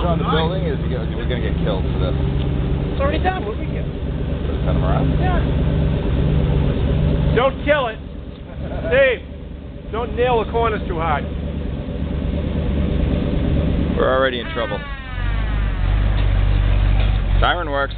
is he gonna, we're going to get killed for this? It's already done. What we get? Just send him around? Yeah. Don't kill it. Dave, don't nail the corners too hard. We're already in trouble. Siren works.